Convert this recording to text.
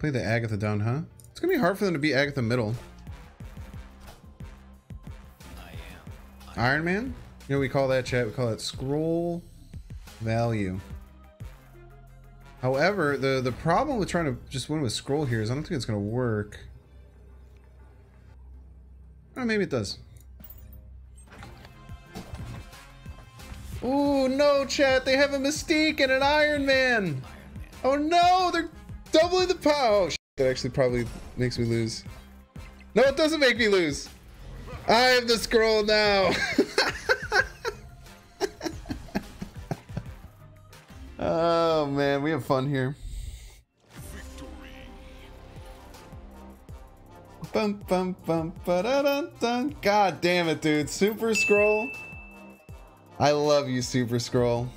Play the Agatha down, huh? It's gonna be hard for them to beat Agatha middle. I am Iron Man? You know we call that chat? We call that Skrull value. However, the, the problem with trying to just win with Skrull here is I don't think it's gonna work. Oh, maybe it does. Ooh, no, chat. They have a Mystique and an Iron Man. Oh, no. They're doubling the power. Oh, that actually probably makes me lose. No, it doesn't make me lose. I have the Skrull now. oh, man. We have fun here. Bum, bum, bum, -da -dun -dun. God damn it, dude. Super Skrull. I love you, Super Skrull.